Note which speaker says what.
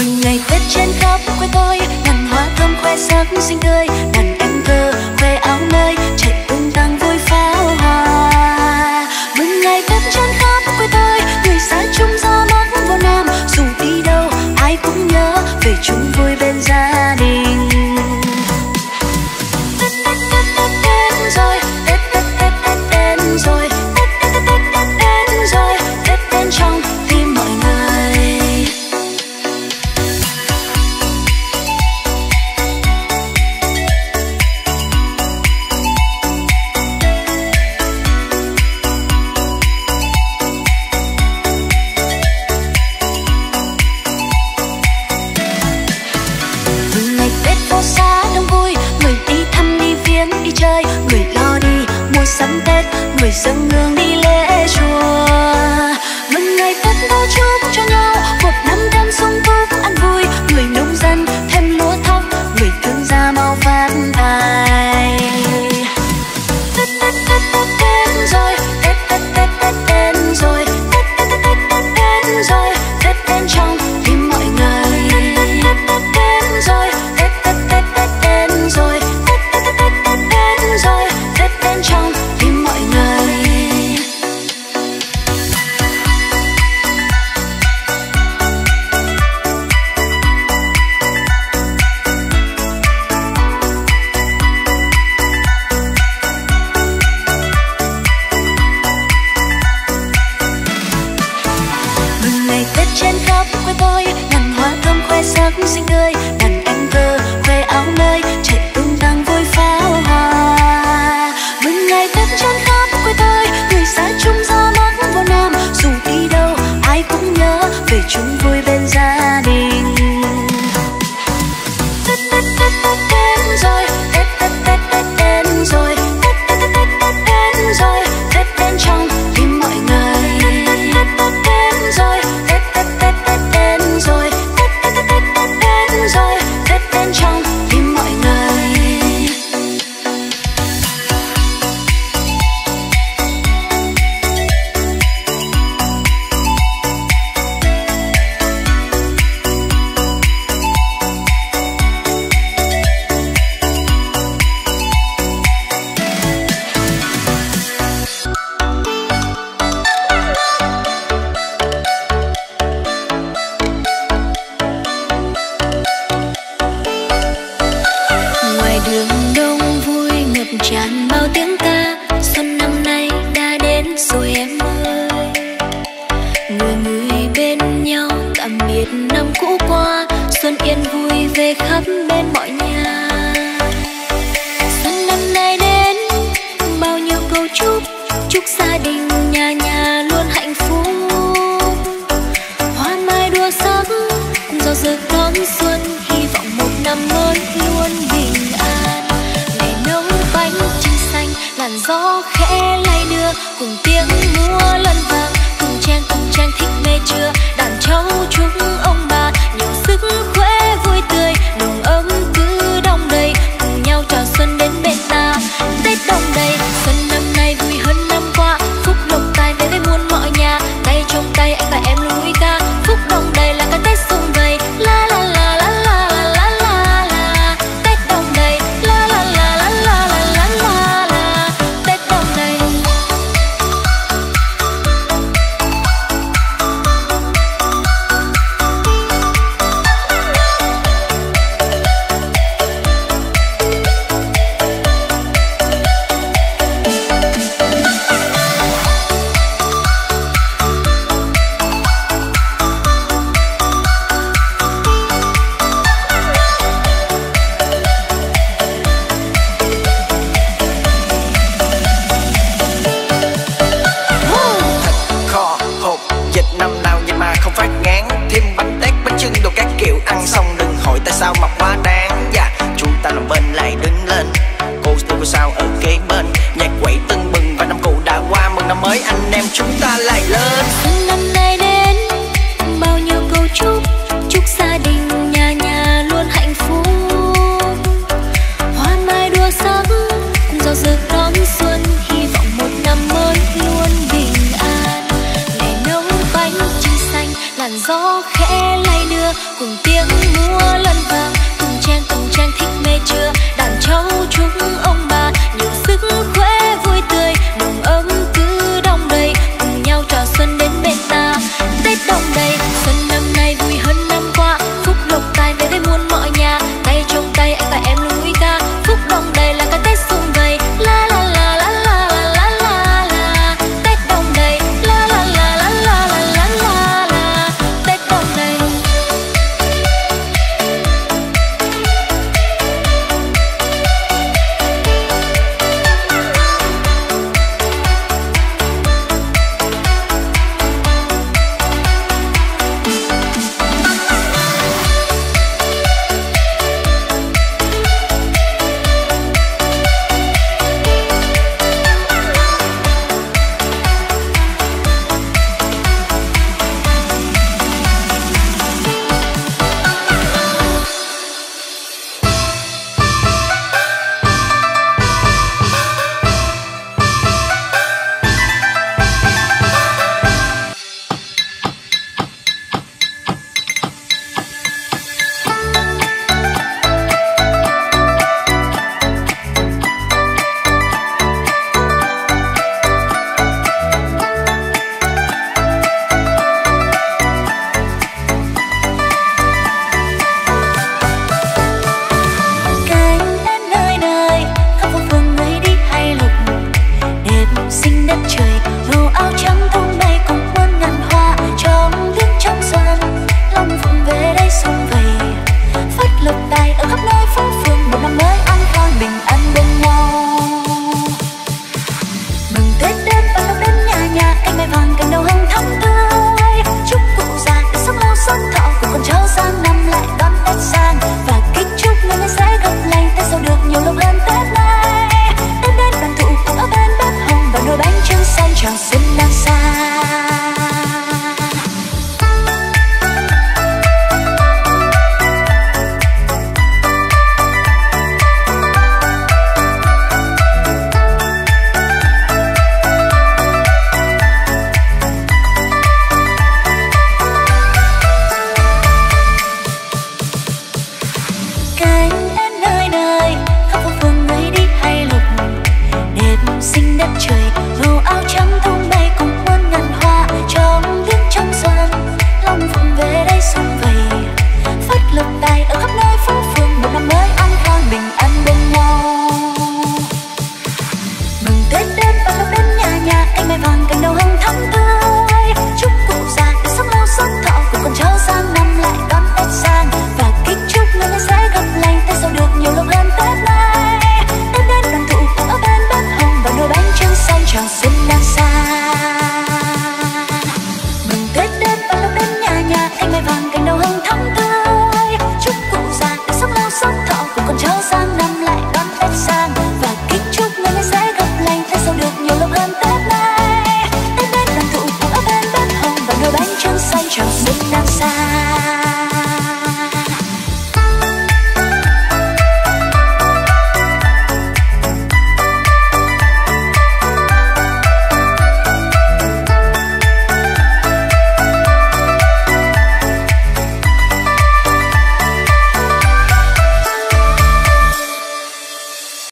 Speaker 1: mừng ngày tết trên khắp quê tôi đàn hoa thơm khoe sắc xinh tươi. Đàn em thơ khoe áo nơi chạy tung tăng vui pháo hoa. Mừng ngày tết trên khắp quê tôi, người xa chung gió mát vào nam. Dù đi đâu, ai cũng nhớ về chúng vui bên gia đình. dâng với tôi. Ngàn hoa thơm khoe sắc xinh tươi. Đàn anh cơ, khoe áo nơi. Chạy tung tăng vui pháo hoa. Mừng ngày tết tràn khắp quê tôi. Người xa chung gió mắc vô nam. Dù đi đâu, ai cũng nhớ về chung vui tràn bao tiếng ca. Xuân năm nay đã đến rồi em ơi. Người người bên nhau tạm biệt năm cũ qua. Xuân yên vui về khắp bên mọi nhà. Xuân năm nay đến, bao nhiêu câu chúc. Chúc gia đình, nhà nhà tiếng
Speaker 2: chúng ta lại.